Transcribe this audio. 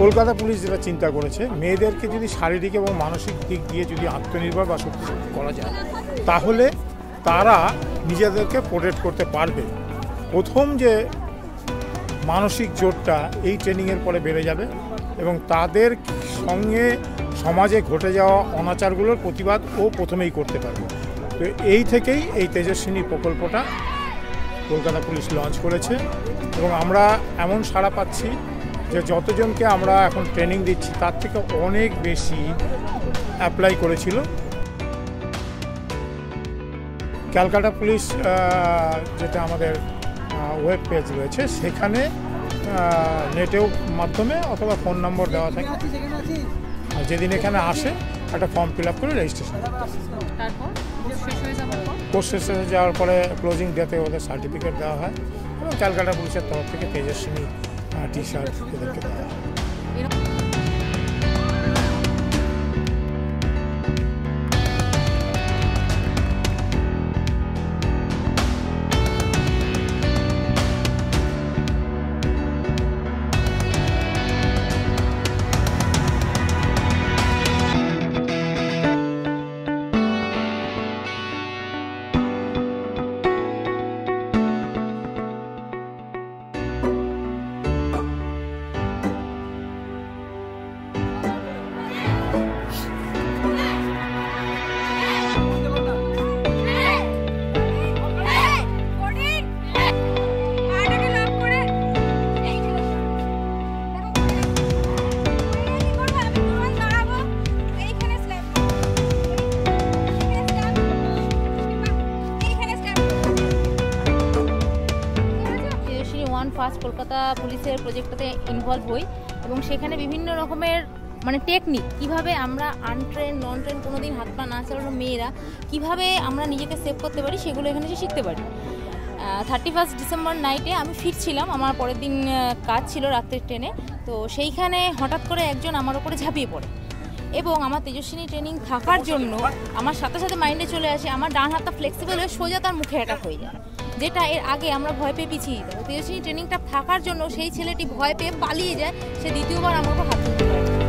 Kolkata police যেটা চিন্তা করেছে, মেয়েদেরকে যদি শারীরিক এবং মানসিক দিক দিয়ে যদি আত্মনির্ভর বা শক্তিশালী করা যায়, তাহলে তারা নিজেদেরকে প্রোটেক্ট করতে পারবে। প্রথম যে মানসিক জোরটা এই ট্রেনিংয়ের পরে বেড়ে যাবে এবং তাদের সঙ্গে সমাজে ঘটে যাওয়া অনাচারগুলোর প্রতিবাদ ও প্রথমেই করতে পারবে। তো এই থেকেই এই তেজস্বিনী প্রকল্পটা কলকাতা পুলিশ লঞ্চ করেছে এবং আমরা এমন সাড়া পাচ্ছি যে যতজনকে আমরা এখন ট্রেনিং দিচ্ছি তার থেকে অনেক বেশি অ্যাপ্লাই করেছিল। ক্যালকাটা পুলিশ যেটা আমাদের ওয়েব পেজ রয়েছে সেখানে নেটেও মাধ্যমে অথবা ফোন নম্বর দেওয়া থাকে। আর যেদিন এখানে আসে একটা ফর্ম ফিল আপ করে রেজিস্ট্রেশন কোর্স শেষ হয়ে যাওয়ার পর? কোর্স শেষে যাওয়ার পরে ক্লোজিং ডেতে ওদের সার্টিফিকেট দেওয়া হয়। এবং ক্যালকাটা পুলিশের তরফ থেকে Tejaswini T shirt first Kolkata পুলিশের প্রজেক্টটাতে ইনভলভ হই এবং সেখানে বিভিন্ন রকমের মানে টেকনিক কীভাবে আমরা আনট্রেন নন ট্রেন কোনো দিন হাত পা না চালানো মেয়েরা কীভাবে আমরা নিজেকে সেভ করতে পারি সেগুলো এখানে এসে শিখতে পারি। থার্টি ফার্স্ট ডিসেম্বর নাইটে আমি ফিরছিলাম, আমার পরের দিন কাজ ছিল রাত্রের ট্রেনে তো সেইখানে হঠাৎ করে একজন আমার ওপরে ঝাঁপিয়ে পড়ে এবং আমার তেজস্বিনী ট্রেনিং থাকার জন্য আমার সাথে সাথে মাইন্ডে চলে আসে, আমার ডান হাতটা ফ্লেক্সিবল হয়ে সোজা তার মুখে অ্যাটাক হয়ে যায়। যেটা এর আগে আমরা ভয় পেয়ে পিছিয়ে দিতাম তেজস্বিনী ট্রেনিংটা থাকার জন্য সেই ছেলেটি ভয় পেয়ে পালিয়ে যায়, সে দ্বিতীয়বার উপর হাত তুলতে পারে।